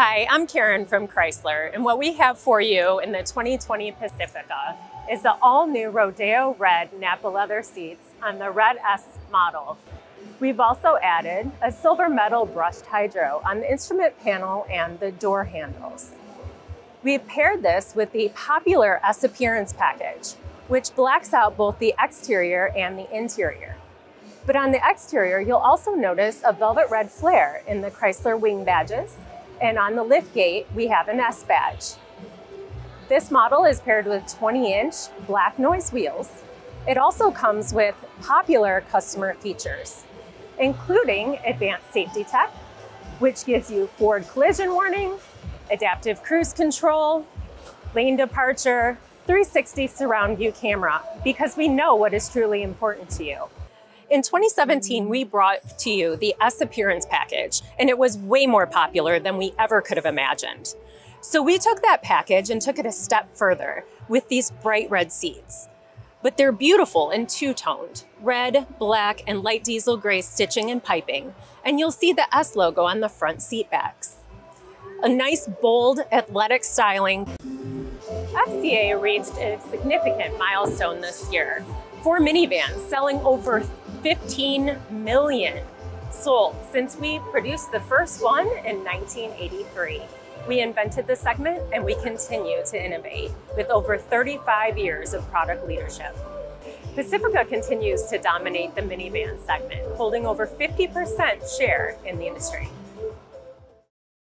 Hi, I'm Karen from Chrysler, and what we have for you in the 2020 Pacifica is the all-new Rodeo Red Nappa leather seats on the Red S model. We've also added a silver metal brushed hydro on the instrument panel and the door handles. We've paired this with the popular S Appearance package, which blacks out both the exterior and the interior. But on the exterior, you'll also notice a velvet red flare in the Chrysler wing badges and on the lift gate, we have an S badge. This model is paired with 20 inch black noise wheels. It also comes with popular customer features, including advanced SafetyTec, which gives you forward collision warning, adaptive cruise control, lane departure, 360 surround view camera, because we know what is truly important to you. In 2017, we brought to you the S Appearance package, and it was way more popular than we ever could have imagined. So we took that package and took it a step further with these bright red seats. But they're beautiful and two-toned, red, black, and light diesel gray stitching and piping, and you'll see the S logo on the front seat backs. A nice, bold, athletic styling. FCA reached a significant milestone this year. Four minivans selling over 15 million sold since we produced the first one in 1983. We invented the segment and we continue to innovate with over 35 years of product leadership. Pacifica continues to dominate the minivan segment, holding over 50% share in the industry.